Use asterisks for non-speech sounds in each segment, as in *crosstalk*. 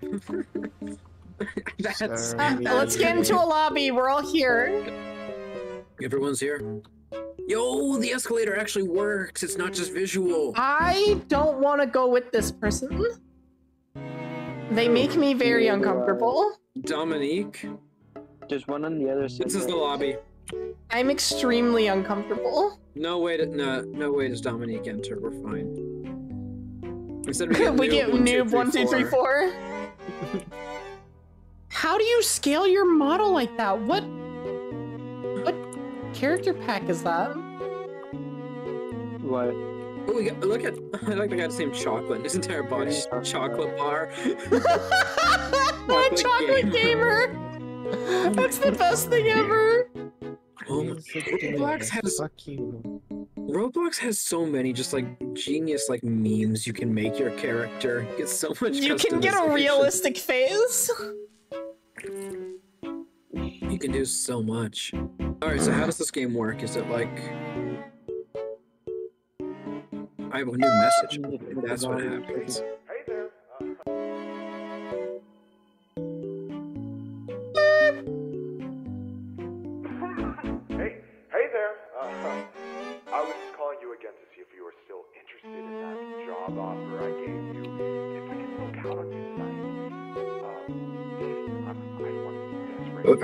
*laughs* That's Uh, *laughs* let's get into a lobby. We're all here. everyone's here. Yo, the escalator actually works. It's not just visual. I don't want to go with this person. They make me very uncomfortable. Dominique, There's one on the other side. this is the lobby. I'm extremely uncomfortable. No way to no no way does Dominique enter. We're fine. Instead *laughs* we get, we noob get one, two, noob three, one two three four. four. How do you scale your model like that? What what character pack is that? What? Oh, we got, look at *laughs* I like the guy's name Chocolate. His entire body's *laughs* chocolate bar. What chocolate gamer? That's the best thing ever. Oh my Roblox has Fuck you. Roblox has so many just like genius like memes you can make your character. Get so much. You can get a realistic face. You can do so much. All right, so how does this game work? Is it like I have a new message? That's what happens.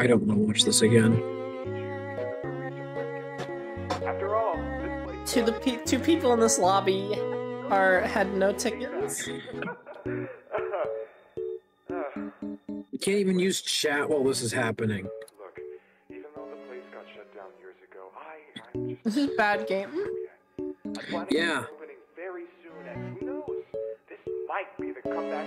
I don't want to watch this again. After all. To the pe- two people in this lobby are had no tickets. You *laughs* can't even use chat while this is happening. Look, even though the place got shut down years ago, I, I'm just. This is a bad game. I'm Yeah. opening very soon, and who knows? This might be the comeback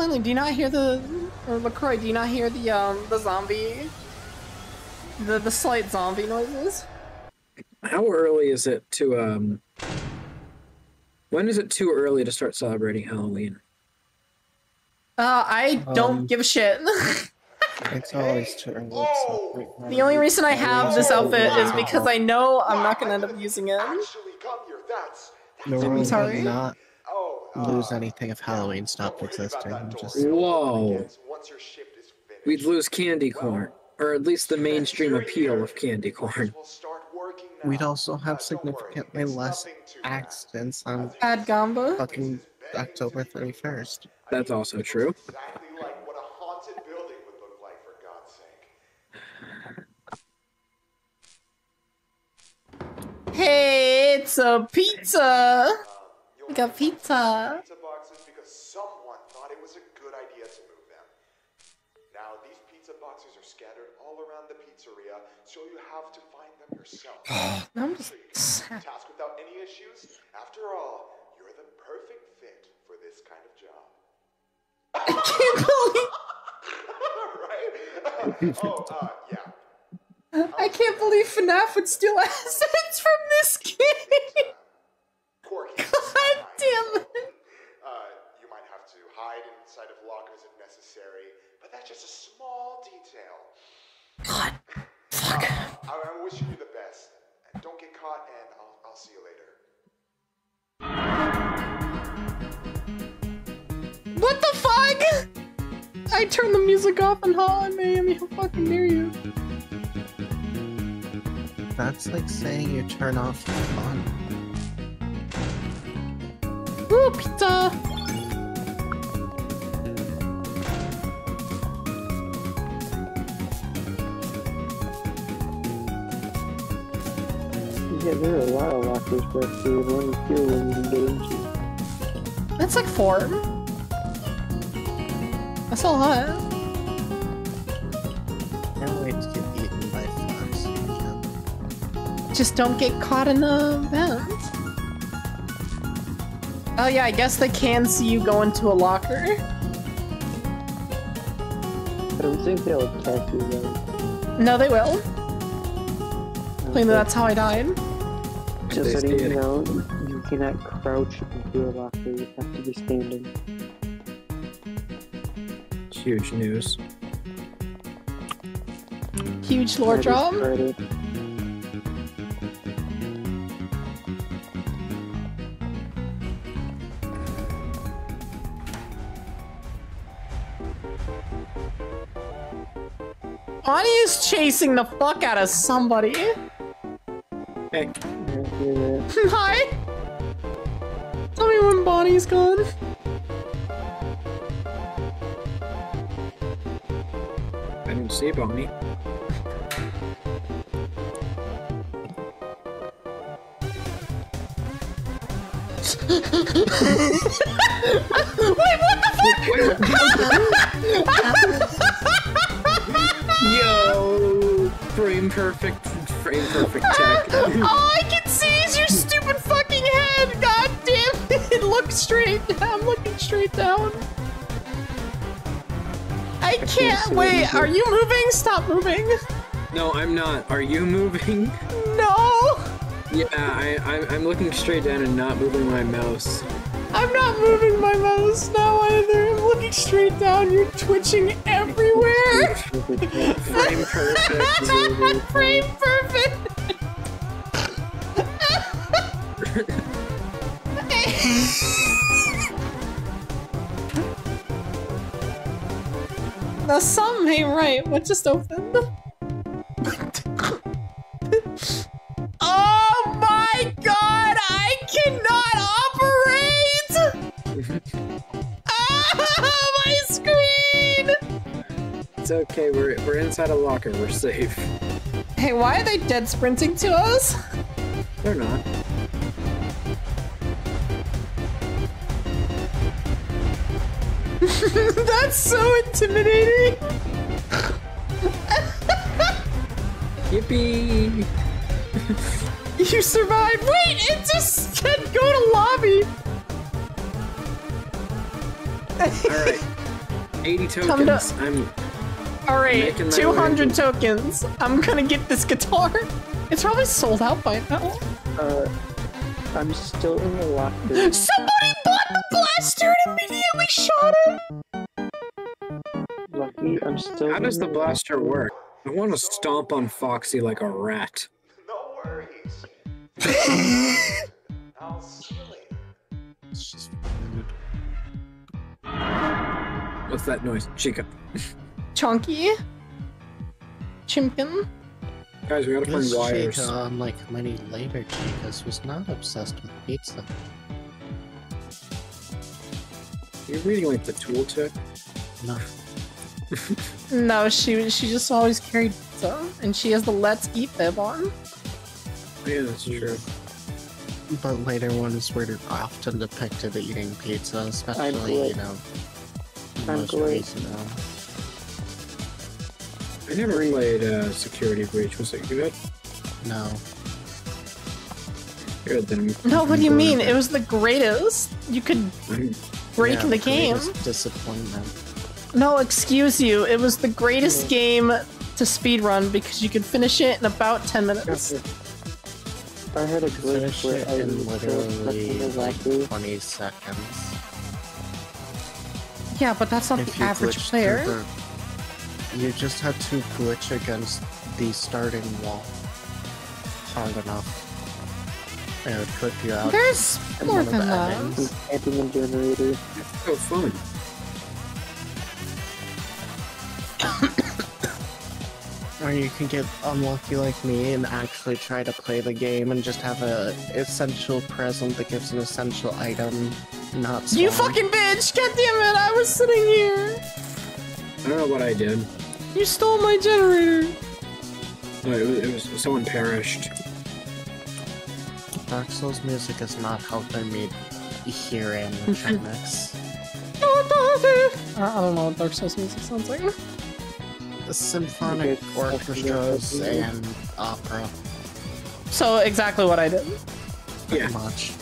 Yeah, Clearly, do you not hear the or Lacroix? Do you not hear the um the zombie, the the slight zombie noises? How early is it to um? When is it too early to start celebrating Halloween? Uh, I don't Um, give a shit. *laughs* It's always too early. to celebrate the only reason I have this outfit is because I know I'm not gonna end up using it. Actually come here, that's... The world sorry? not lose uh, anything if Halloween stopped don't existing. Just Whoa. Begins Once your shift is finished. We'd lose candy corn, or at least the mainstream appeal of candy corn. We'll start working now. we'd also have significantly less nothing too bad. accidents on Bad Gamba. fucking October 31st. That's also true. Exactly like what a haunted building would look like, for God's sake. Hey, it's a pizza. We got pizza. pizza boxes because someone thought it was a good idea to move them. Now these pizza boxes are scattered all around the pizzeria, so you have to find them yourself. *gasps* I'm just task without any issues. After all, you're the perfect fit for this kind of job. I can't believe *laughs* right? *laughs* oh, uh, yeah. I can't believe FNAF would steal assets from this game. *laughs* Corky. *laughs* God damn it. Uh, you might have to hide inside of lockers if necessary, but that's just a small detail. God, fuck. I, I'm wishing you the best. Don't get caught, and I'll, I'll see you later. What the fuck? I turned the music off in Hotline Miami. How fucking dare you? That's like saying you turn off the fun. Ooh, pizza. Yeah, there are a lot of lockers back there. One here when you can get into. That's like four. That's a lot. Can't wait to get eaten by fox. Just don't get caught in a vent. Oh yeah, I guess they can see you go into a locker. I don't think they'll catch you though. No, they will. Plainly, that's how I died. Just They letting you know, you cannot crouch into a locker. You have to be standing. Huge news. Huge lore That is drop. Credit. Bonnie is chasing the fuck out of somebody. Hey, I hear that. Hi. Tell me when Bonnie's gone. I didn't see Bonnie. *laughs* Yo, *laughs* *laughs* frame perfect, frame perfect tech. All *laughs* oh, I can see is your stupid fucking head. God damn *laughs* it. Look straight. I'm looking straight down. I can't. Wait, are you moving? Stop moving. no, I'm not. Are you moving? No. Yeah, I, I, I'm looking straight down and not moving my mouse. I'm not moving my mouse now either. I'm looking straight down. You're twitching everywhere. Frame perfect. Frame perfect. now something ain't right. What just opened? It's okay. We're we're inside a locker. We're safe. Hey, why are they dead sprinting to us? They're not. *laughs* That's so intimidating. Yippee! *laughs* You survived. Wait, it just said go to lobby. All right. *laughs* 80 Come to- tokens. I'm. All right, 200 way. tokens. I'm gonna get this guitar. *laughs* It's probably sold out by now. Uh, I'm still in the locker. *laughs* Somebody bought the blaster and immediately shot it. Lucky, I'm still. How does the blaster work? I want to stomp on Foxy like a rat. No worries. *laughs* I'll see. It's just. What's that noise? Chica. Chunky. Chimpkin. Guys, we gotta find This wires. Chica, unlike many later chicas, was not obsessed with pizza. You're reading like the tooltip. No. *laughs* No, she she just always carried pizza, and she has the Let's Eat bib on. Yeah, that's true. But later ones were often depicted eating pizza, especially, you know, I'm most glad. recent. uh, I never played uh, Security Breach. Was it good? No. Good then. No, what do you mean? It was the greatest. You could *laughs* break Yeah, the game. Disappointment. No, excuse you. It was the greatest game to speedrun because you could finish it in about 10 minutes. I had a glitch Finish where it I in literally stuck like 20 seconds. Yeah, but that's not If the you average glitched player. Through the- You just had to glitch against the starting wall hard enough. And it would put you out. There's more than that. endings. Camping a generator. It's so fun. *coughs* Or you can get unlucky like me and actually try to play the game and just have a essential present that gives an essential item, not You fucking bitch! God damn it! I was sitting here. I don't know what I did. You stole my generator. No, it was, it was someone perished. Dark Souls music is not helping me hear animatronics. *laughs* I I don't know what Dark Souls music sounds like. the symphonic orchestras and opera, So exactly what I did. Yeah. pretty much.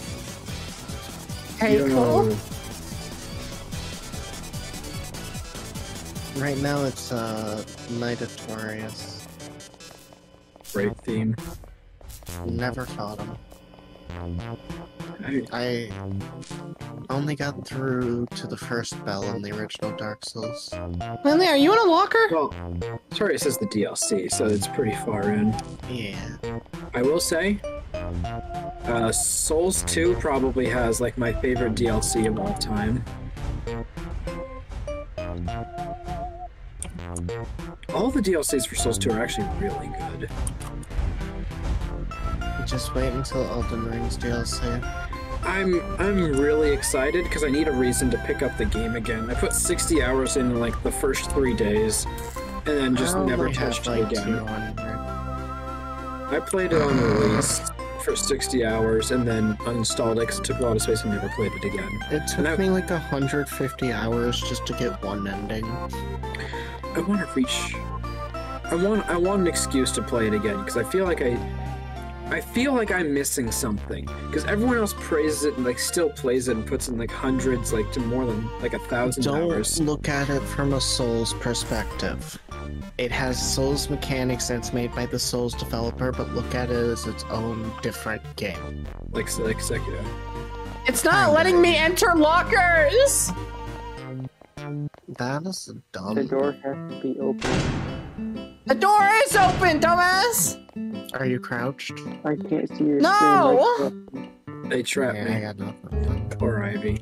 Hey, You don't cool. Right now it's uh Knight Artorias. Great theme. Never fought him. I, I only got through to the first bell in the original Dark Souls. Cleanly, are you in a locker? well, sorry, it says the DLC, so it's pretty far in. Yeah. I will say, uh, Souls 2 probably has like my favorite DLC of all time. All the DLCs for Souls 2 are actually really good. Just wait until Elden Ring's DLC. I'm I'm really excited because I need a reason to pick up the game again. I put 60 hours in like the first three days, and then just never touched it again. two on here. I played it on release for 60 hours and then uninstalled it 'cause it took a lot of space and never played it again. It took me like 150 hours just to get one ending. I want to reach. I want. I want an excuse to play it again because I feel like I. I feel like I'm missing something because everyone else praises it and like still plays it and puts in like hundreds, like to more than like a thousand Don't hours. look at it from a Souls perspective. It has Souls mechanics and it's made by the Souls developer, but look at it as its own different game. Like like Sekiro. It's not letting me enter lockers. That is dumb. The dumb. door has to be open. The door is open, dumbass. Are you crouched? I can't see your No! screen. They trap Yeah, I me. got nothing. Poor Ivy.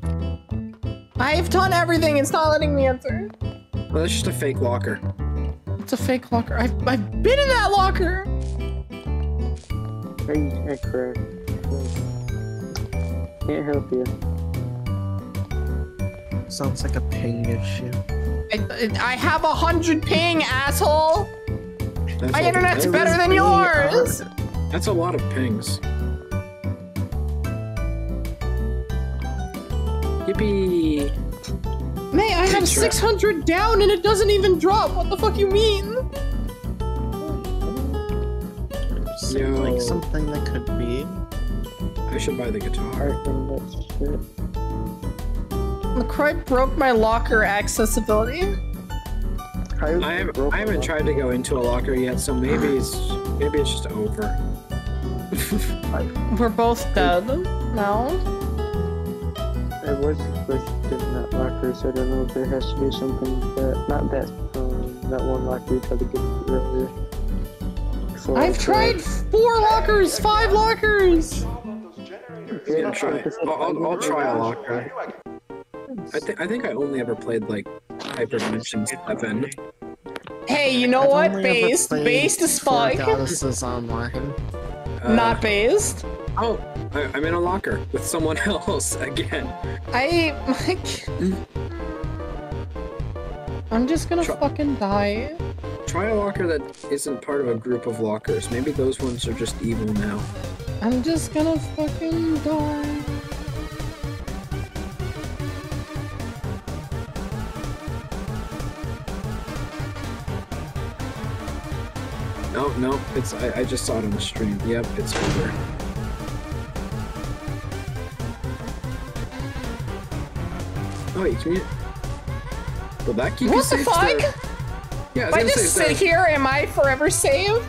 I've done everything. It's not letting me enter. Well, that's just a fake locker. It's a fake locker. I've, I've been in that locker. I, I crashed. Can't help you. Sounds like a ping issue. I, I have a hundred ping, asshole. That's My a- internet's that better than really yours. hard. That's a lot of pings. Yippee! May I have 600 down and it doesn't even drop. What the fuck you mean? Yo. like something that could be. I should buy the guitar. I think that's shit. LaCroix broke my locker accessibility. I haven't, I haven't tried to go into a locker yet, so maybe it's maybe it's just over. *laughs* We're both dead now. I was pushed in that locker, so I don't know if there has to be something that not that um, that one locker you tried to get earlier. Before I I've tried four lockers, five lockers. Yeah, try. I'll, I'll, I'll try a locker. I think I think I only ever played like Hyperdimension Seven. Hey, you know I've what? Based, based is Four fine. Goddesses online. Uh, Not based. Oh, I, I'm in a locker with someone *laughs* else again. I like. I'm just gonna Try- fucking die. Try a locker that isn't part of a group of lockers. Maybe those ones are just evil now. I'm just gonna fucking die. No, no, it's I, I just saw it on the stream. Yep, it's over. Oh, wait, can you? Will that keep you What the safe? fuck? Still? Yeah, I I just say, sit so- here, am I forever saved?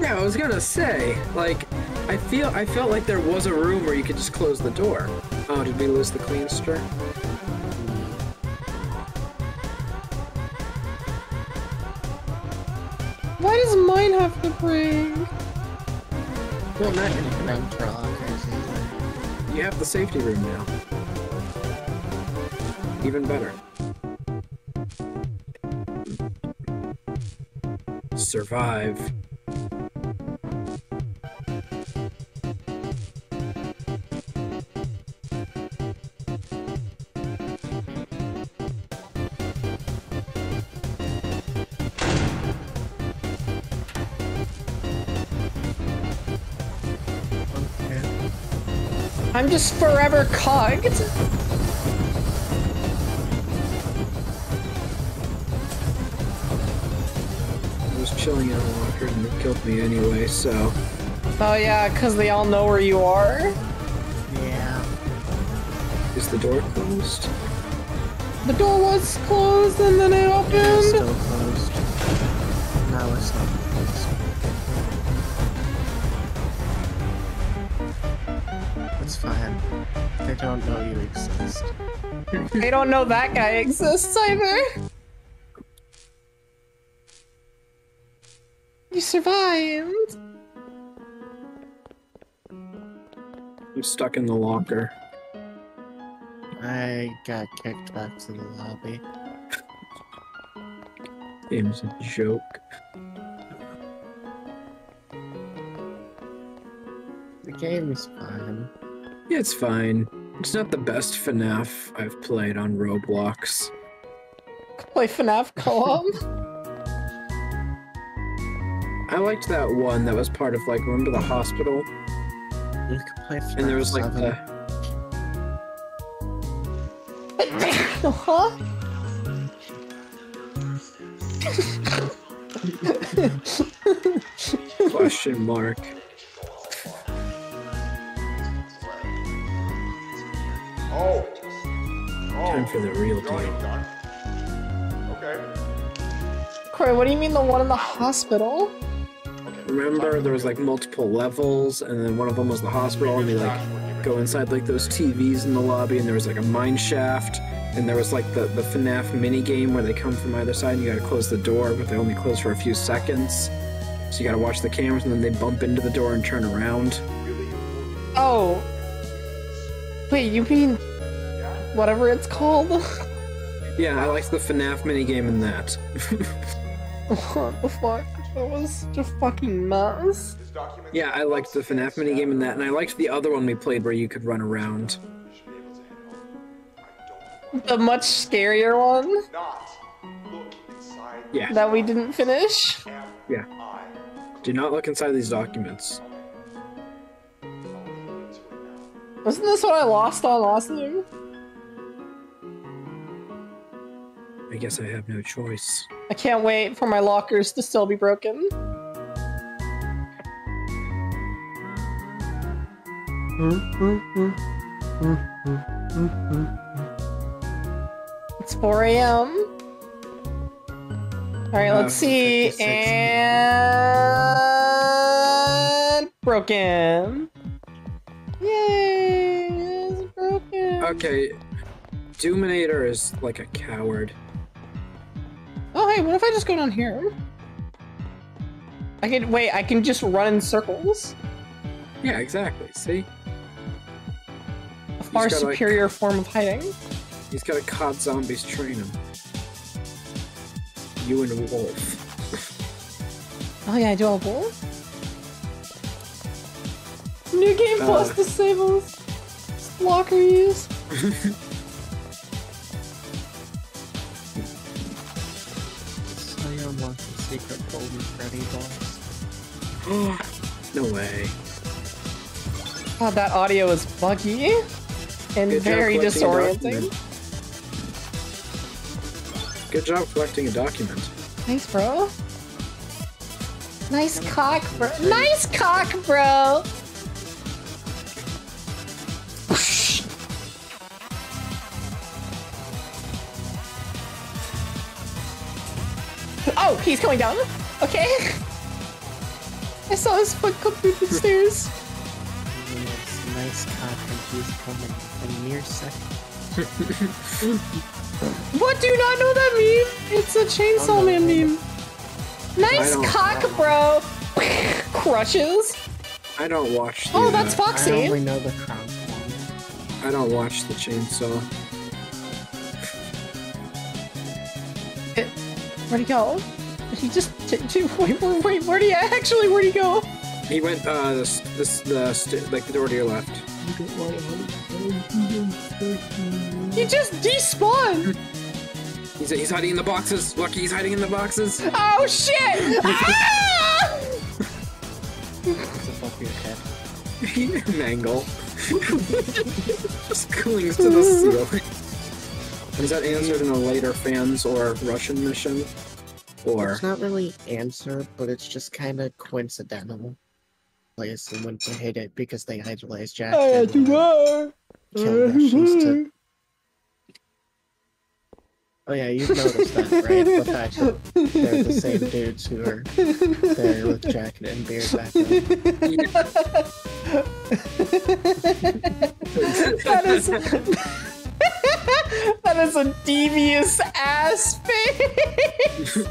Yeah, I was gonna say, like, I feel I felt like there was a room where you could just close the door. Oh, did we lose the cleanster? Well, not. You have the safety room now. Even better. Survive. I'm just forever cogged. I was chilling in a locker and they killed me anyway, so. Oh yeah, because they all know where you are. Yeah. Is the door closed? The door was closed and then it opened. Don't know you exist. I don't know that guy exists either. You survived. I'm stuck in the locker. I got kicked back to the lobby. Game's a joke. The game is fine. Yeah, it's fine. It's not the best FNAF I've played on Roblox. Play FNAF co-op. *laughs* I liked that one that was part of like remember the hospital You could play FNAF and there was like seven. the *laughs* huh? question mark. Oh. Time for the oh. real You're deal. Okay. Corey, what do you mean the one in the hospital? Okay. Remember there was like multiple levels and then one of them was the hospital and they like go inside like those TVs in the lobby and there was like a mine shaft and there was like the, the FNAF mini game where they come from either side and you gotta close the door but they only close for a few seconds. So you gotta watch the cameras and then they bump into the door and turn around. Oh. Wait, you mean whatever it's called? Yeah, I liked the FNAF mini game in that. what the fuck? That was just fucking mess. Yeah, I liked the FNAF mini game in that and I liked the other one we played where you could run around. should be able to handle. I don't The much scarier one not look inside. Yeah. that we didn't finish. Yeah. Do not look inside these documents. I'll leave you to it now. Wasn't this what I lost on last time? I guess I have no choice. I can't wait for my lockers to still be broken. It's 4 a.m. Alright, Uh, let's see. And broken. Yay! It's broken. Okay, Doominator is like a coward. Hey, what if I just go down here? I can wait. I can just run in circles. Yeah, exactly. See? A far gotta, like- superior form of hiding. He's got a COD zombies train him. You and Wolf. *laughs* Oh yeah, I do have wolf. New game Uh. plus disables locker use. *laughs* Golden Freddy dolls. no way. God, that audio is buggy and Good very collecting disorienting. Good job collecting a document. Thanks, bro. Nice cock, bro. Nice cock, bro. Oh, he's coming down. Okay. I saw his foot come through the stairs. Nice cock and he's coming in mere seconds. *laughs* What do you not know that meme? It's a Chainsaw Oh, no, Man no, no. meme. Nice cock, bro. *laughs* Crushes. I don't watch the. Oh, that's uh, I Foxy. only know the crown. I don't watch the chainsaw. Where'd he go? He just wait, wait, wait, where do you actually? Where do you go? He went uh this this the st- like the door to your left. He just despawned. He's he's hiding in the boxes. Lucky, he's hiding in the boxes. Oh shit! ah! It's above your head. Mangle. Just clings to the ceiling. Is that answered in a later fans or Russian mission? Or It's not really answer, but it's just kind of coincidental. Place and when to hit it because they idolize Jack. and, uh, kill Russians to Oh yeah, you've noticed that, right? The *laughs* fact that they're the same dudes who are there with jacket and beard back then. *laughs* that is *laughs* that is a devious ass face. Um,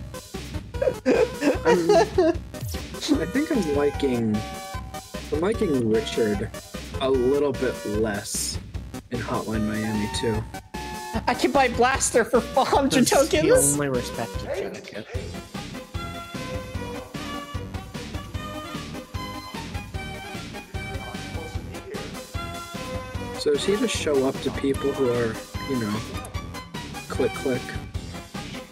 I'm, think I'm liking I'm liking Richard a little bit less in Hotline Miami too. I can buy Blaster for 400 He tokens. only respected jacket. So is he to show up to people who are, you know, click click?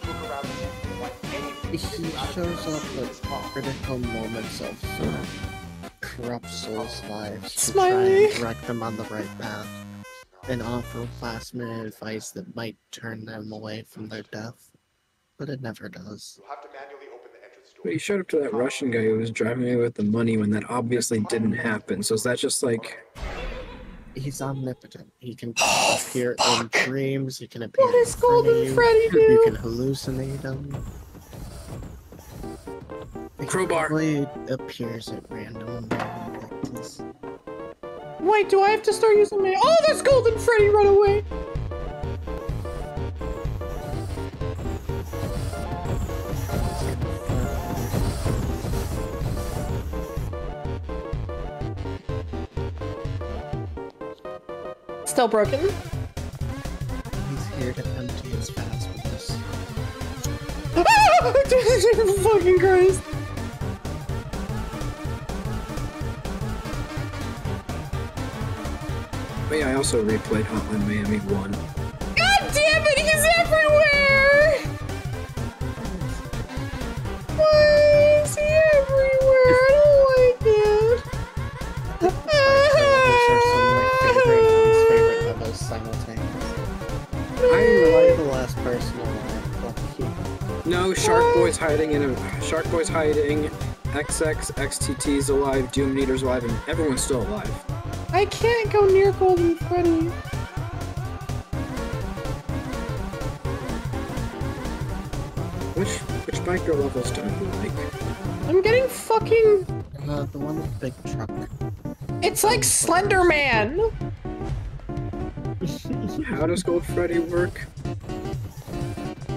Look around and see like anything. He shows up at critical moments of uh, corrupt souls' lives to try Smiley. and direct them on the right path and offer last minute advice that might turn them away from their death. But it never does. You'll have to manually open the entrance door. But he showed up to that Russian guy who was driving away with the money when that obviously didn't happen. So is that just like He's omnipotent. He can oh, appear in dreams, he can appear What in does Golden Freddy You can hallucinate him. He Crowbar. probably appears at random moments. Wait, do I have to start using my? Oh, there's Golden Freddy! Run away! Still broken. He's here to empty his fast with us. *laughs* Jesus fucking Christ! But yeah, I also replayed Hotline Miami 1. No, Shark Boy's hiding in a Shark Boy's hiding. XX, XTT's alive, Doom Eater's alive, and everyone's still alive. I can't go near Golden Freddy. Which which biker levels do you like? I'm getting fucking. Uh, the one with the big truck. It's like Slender Man. How does Gold Freddy work?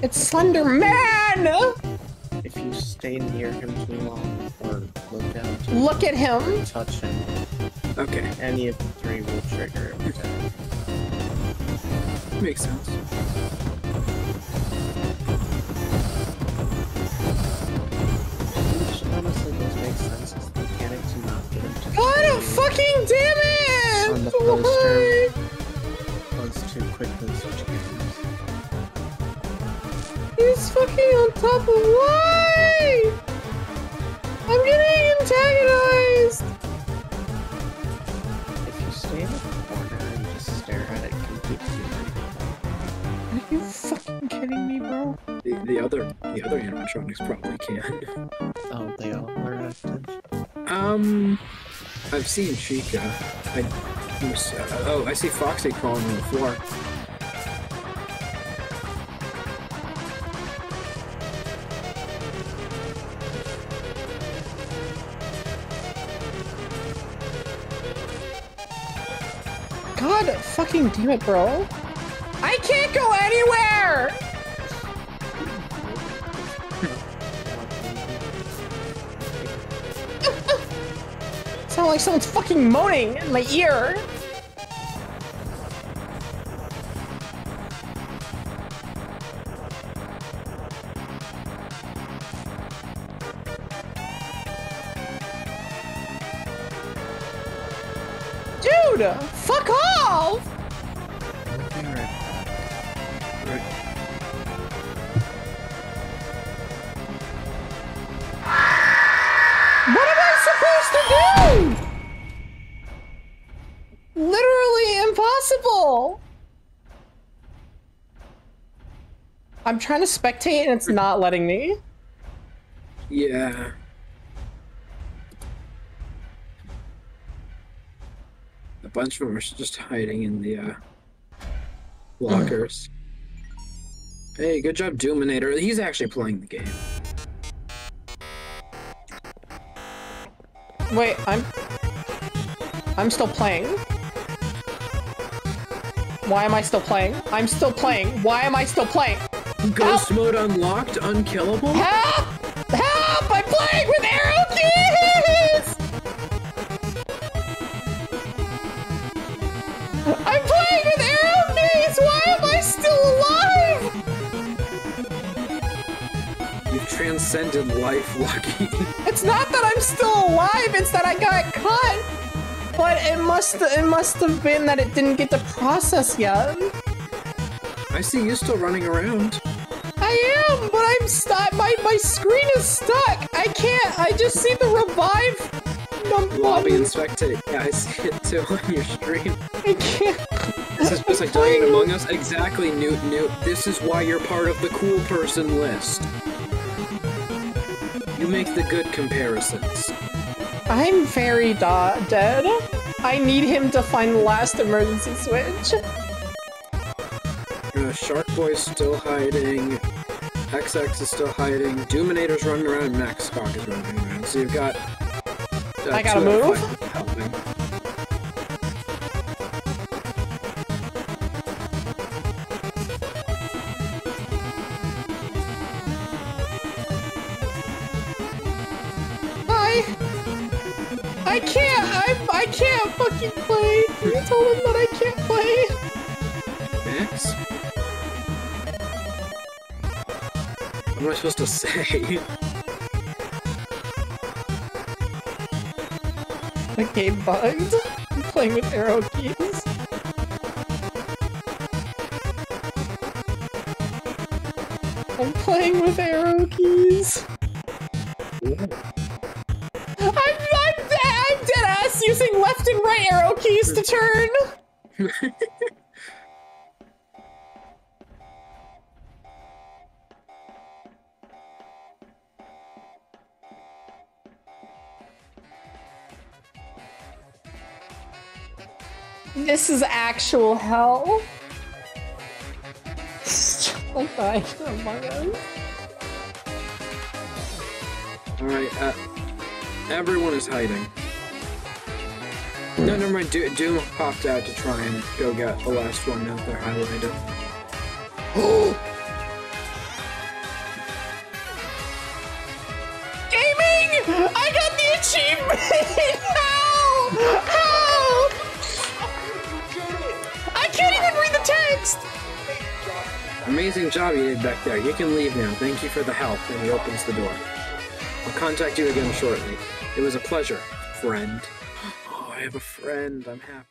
It's Slender Man. If you stay near him too long or look down too Look at him. touch him, Okay, any of the three will trigger every time. makes sense. Which honestly does make sense. It's the mechanic to not get him to God stay fucking damn it! On the Why? poster. buzz too quickly switch games. He's fucking on top of why? I'm getting antagonized. If you stay in the corner and just stare at it completely, Are you fucking kidding me, bro? The, the other the other animatronics probably can. oh, they all are active. Um, I've seen Chica. I who's- uh, oh, I see Foxy crawling on the floor. God fucking damn it, bro. I can't go anywhere! *laughs* Sound like someone's fucking moaning in my ear. Impossible. I'm trying to spectate and it's not letting me. Yeah. A bunch of them are just hiding in the uh, lockers. *sighs* Hey, good job, Doominator. He's actually playing the game. Wait, I'm... I'm still playing. Why am I still playing? I'm still playing. Why am I still playing? Ghost mode unlocked, unkillable. Help! Help! I'm playing with arrow keys! I'm playing with arrow keys! Why am I still alive? You've transcended life, Lucky. *laughs* It's not that I'm still alive, it's that I got cut. But it must it must have been that it didn't get to process yet. I see you still running around. I am, but I'm stuck. My my screen is stuck. I can't. I just see the revive num- Lobby and spectate. Yeah, *laughs* I see it too on your stream. I can't. This is just like Dying Among Us. Exactly, Newt. Newt. This is why you're part of the cool person list. You make the good comparisons. I'm very da- dead. I need him to find the last emergency switch. Uh, Shark Boy's still hiding. XX is still hiding. Doominator's running around. and Max Cock is running around. So you've got. Uh, I gotta two out of move? five I can't. I I can't fucking play. You told him that I can't play. Max? What am I supposed to say? *laughs* The game bugged. I'm playing with arrow keys. I'm playing with arrow keys. *laughs* This is actual hell. *laughs* like among us. Alright, uh, everyone is hiding. No, never mind. Do- Doom popped out to try and go get the last one now they're highlighted. *gasps* Gaming! I got the achievement! *laughs* How? How? I can't even read the text! Amazing job you did back there. You can leave now. Thank you for the help. And he opens the door. I'll contact you again shortly. It was a pleasure, friend. *gasps* Oh, I have a friend. I'm happy.